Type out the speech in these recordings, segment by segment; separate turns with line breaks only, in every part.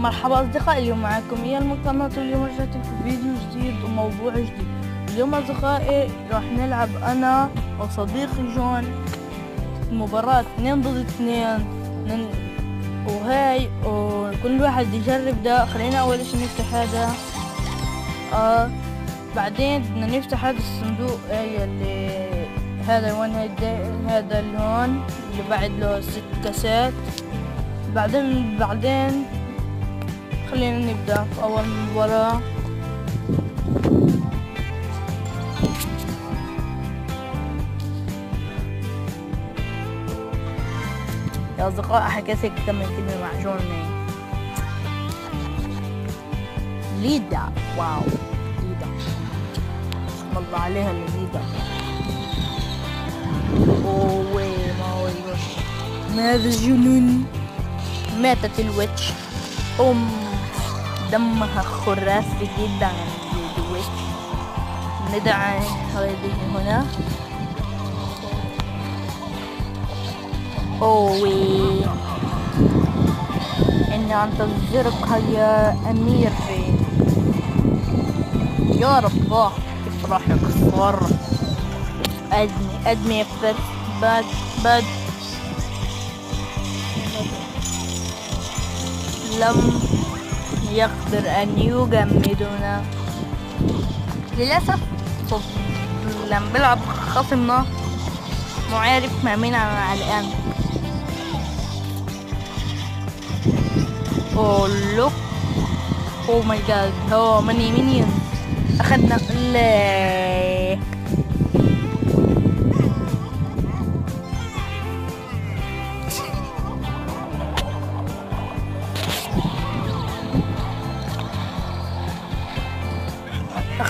مرحبا أصدقائي اليوم معكم يا المقامات واليوم رجعت لكم فيديو جديد وموضوع جديد. اليوم أصدقائي راح نلعب أنا وصديقي جون مباراة اثنين ضد اثنين. وهاي وكل واحد يجرب ده. خلينا أول شي نفتح هذا. آه بعدين بدنا نفتح هذا الصندوق هي اللي هذا وين هذا اللون اللي بعد له ست كاسات. بعدين بعدين خلينا نبدأ في أول مباراة. يا أصدقاء حكيت هيك كم كلمة مع جوني ليدا. واو. ليدا. اسم الله عليها ليدا. اوه ما هو ماذا الجنون ماتت الويتش أم. دمها خرافي جدا ندعي هذه هنا. أوي إني أنتظرك يا أميري يا رب راح صار أدمي أدمي بس بد بد لم يقدر أن يجمدنا. للأسف لما بلعب خصمنا معارف ما مين أنا قلقان Oh look Oh my هو من يمين أخدنا لاي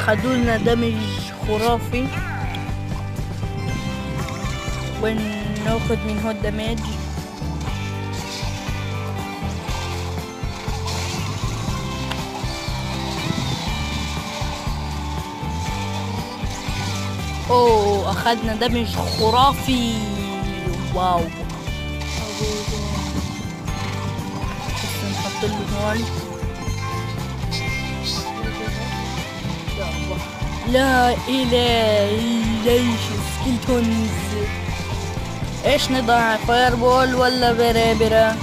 اخدوا لنا دمج خرافي. وناخد من هو الدمج أوه اخدنا damage خرافي. wow. نحط له لا اله ليش skeletons إيش نضع؟ fireball ولا برابرة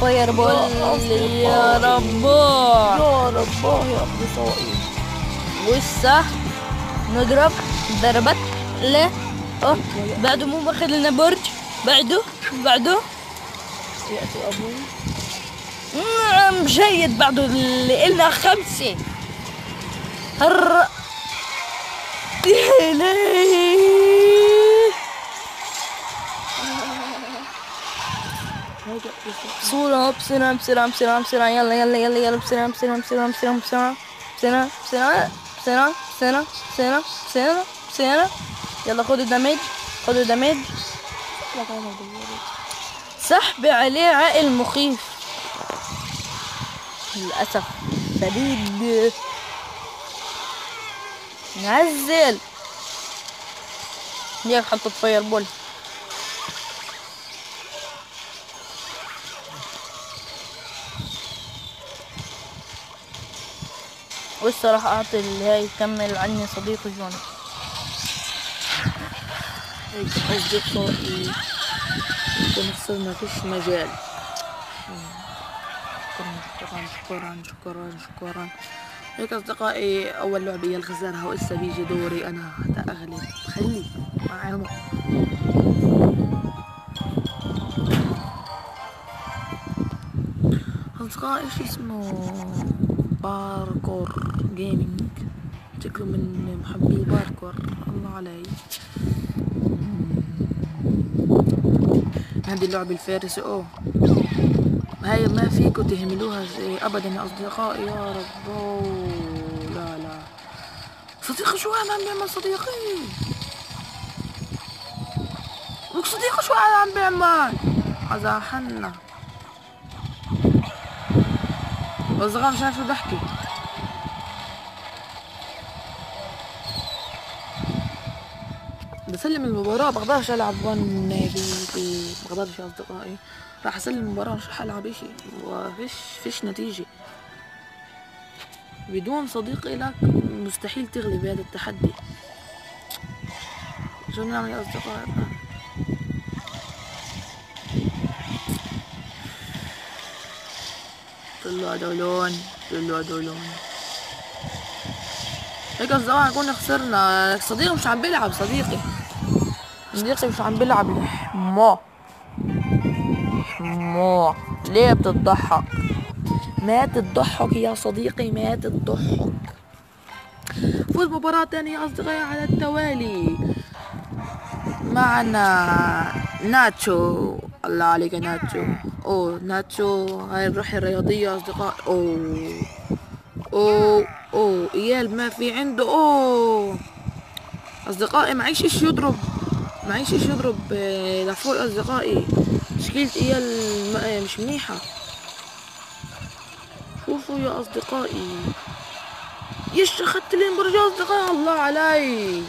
fireball يا رب
يا رب يا أصدقائي
وسه نضرب ضربت لا آه بعده مو ماخذ لنا برج. بعده بعده.
يأتي أبوي.
نعم جيد. بعده اللي إلنا خمسة. هر يا بسرعة بسرعة بسرعة بسرعة بسرعة يلا يلا يلا يلا بسرعة بسرعة بسرعة بسرعة بسرعة بسرعة بسرعة بسرعة بسرعة بسرعة بسرعة بسرعة يلا. سحب عليه عائل مخيف للأسف شديد نزل. ليك حطت فاير بول. ولسه راح أعطي اللي هي يكمل عني صديقي جون
هيك أصدقائي ونفسر ما فيش مجال. شكرا شكرا شكرا شكرا هيك أصدقائي أول لعبة هي الخسارة وإسا بيجي دوري أنا أغلب خلي مع علمك أصدقائي إيش اسمه؟ Parkour Gaming شكله من محبي الباركور الله علي. هذه اللعبة الفارسة. أوه. هاي ما فيكم تهملوها ابدا يا أصدقائي. يا رب صديقي شو عم بيعمل صديقي؟ لك صديقي شو عم بيعمل؟ هذا حنا. اصدقائي مش عارف شو بحكي. بسلم المباراة بقدرش ألعب ون بي بي بقدرش يا أصدقائي. راح أسلم المباراة مش راح ألعب إشي. وفيش فيش نتيجة. بدون صديق إلك مستحيل تغلب هذا التحدي. شو بنعمل يا أصدقائي الآن؟ طلعوا دولون طلعوا دولون هيك أصدقائي كنا خسرنا. صديقي مش عم بيلعب صديقي. صديقي مش عم بيلعب. الحمار حمار ليه بتضحك؟ ما تضحك يا صديقي ما تضحك فوز مباراة تانية يا أصدقائي على التوالي. معنا ناتشو. الله عليك يا ناتشو. أوه ناتشو هاي الروح الرياضية يا أصدقاء. أوه أوه أوه إيال ما في عنده. أوه. أصدقائي معيش إيش يضرب. معيش إيش يضرب آه، لفوق أصدقائي. تشكيلة إيال م- آه، مش منيحة. شوفوا يا أصدقائي. يش أخدت الانبرج يا أصدقائي. الله علي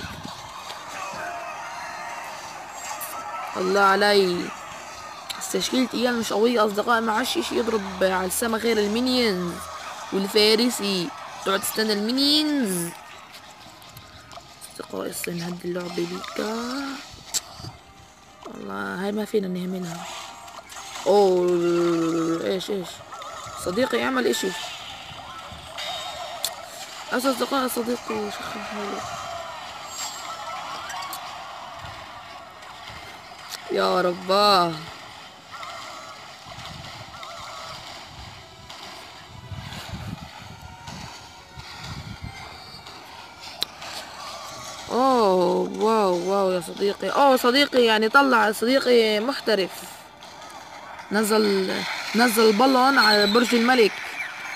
الله علي تشكيلة ايال مش قوية أصدقائي. ما عادش إيش يضرب على السما غير المينيونز والفارسي. تقعد تستنى المينيونز أصدقائي استنى نهدي اللعبة بيكا والله هاي ما فينا نهملها. أوه إيش إيش؟ صديقي اعمل إشي. أسف أصدقائي صديقي شخص حلو يا رباه. أوه واو واو يا صديقي. أوه صديقي يعني طلع صديقي محترف. نزل نزل بالون على برج الملك.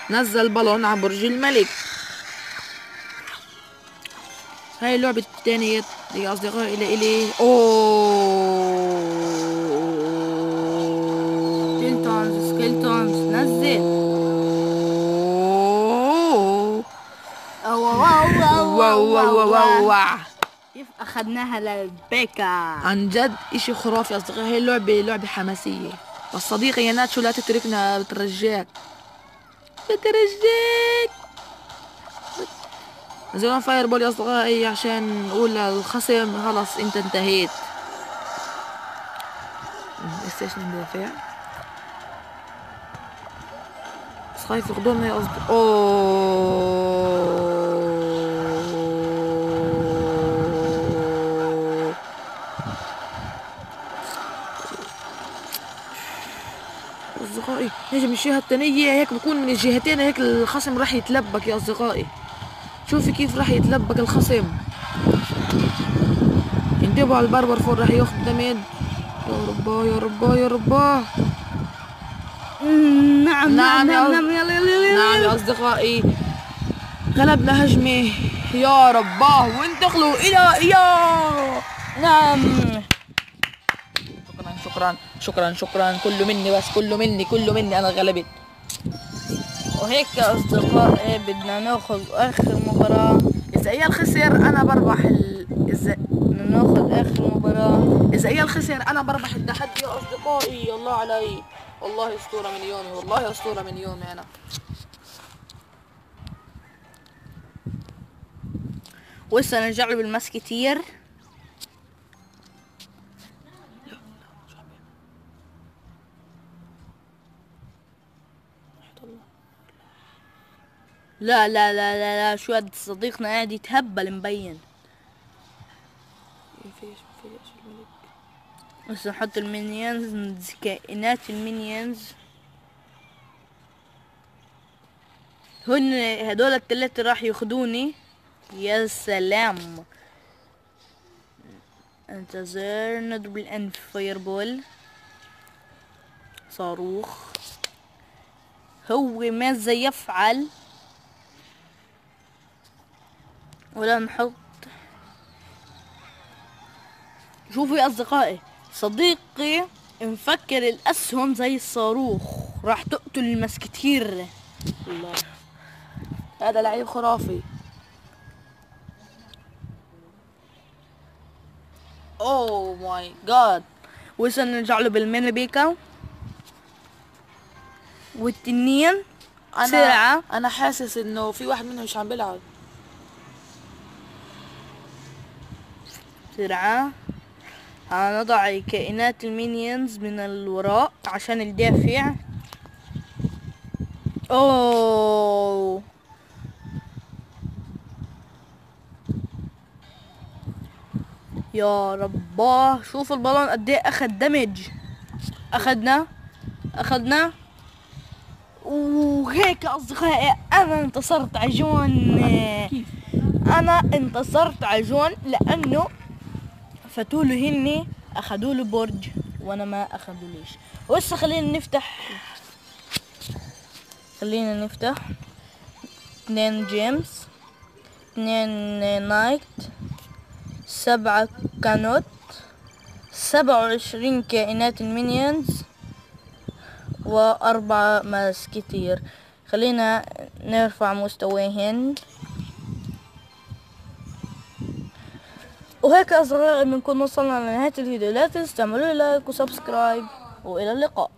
نزل بالون على برج الملك. هاي اللعبة الثانية يا أصدقائي إلي إلي أوه.
skeletons skeletons نزل. كيف أخذناها للبيكا؟
عن جد إشي خرافي يا اصدقائي هي لعبة حماسية. بس صديقي يا ناتشو لا تتركنا بترجاك بترجاك نزلون fireball يا أصدقائي عشان نقول للخصم خلص أنت انتهيت. station ندافع بس خايف ياخدونا يا اصدقائي أوه. أصدقائي نجم الجهة التانية هيك بكون من الجهتين هيك الخصم راح يتلبك يا أصدقائي. شوفي كيف راح يتلبك الخصم. انتبهوا على البربر فور راح ياخد دمج يا رباه يا رباه يا رباه
نعم
نعم
نعم نعم نعم يلا يلا يلا
نعم يا أصدقائي. غلبنا هجمة. يا رباه وانتقلوا إلى يا!
نعم.
شكرا شكرا شكرا. كله مني بس كله مني كله مني. أنا غلبت.
وهيك يا أصدقائي بدنا نأخذ آخر مباراة.
إذا إيال خسر أنا بربح ال...
بدنا نأخذ آخر مباراة.
إذا إيال خسر أنا بربح التحدي يا أصدقائي الله علي. والله أسطورة من يومي والله أسطورة من يومي أنا.
وهسه نرجع له بالمسكتير لا لا لا لا لا شو هاد صديقنا قاعد يتهبل مبين. بس نحط ال minions كائنات المينيونز. هن هدول التلاتة راح ياخدوني. يا سلام. انتظر نضرب الانف fireball صاروخ. هو ماذا يفعل. ولا نحط شوفوا يا أصدقائي صديقي مفكر الأسهم زي الصاروخ راح تقتل المسكتير
الله هذا لعيب خرافي. oh my god
وهسه نرجع له بالميني بيكا؟ والتنين؟
أنا
سرعة.
أنا حاسس إنه في واحد منهم مش عم بيلعب.
بسرعة هنضع الكائنات ال minions من الوراء عشان الدافع. أوه. يا رباه. شوف البالون قد إيه أخد damage أخدنا؟ أخدنا؟ وهيك اصدقائي أنا انتصرت على جون. أنا انتصرت على جون لأنه له هني أخذوا له برج وأنا ما أخذوا ليش. وهسه خلينا نفتح؟ خلينا نفتح. اثنين gems اثنين knight سبعة cannon سبعة وعشرين كائنات ال minions وأربعة musketeer خلينا نرفع مستويهن وهيك أصدقائي بنكون وصلنا لنهاية الفيديو. لا تنسوا تعملوا like و subscribe وإلى اللقاء.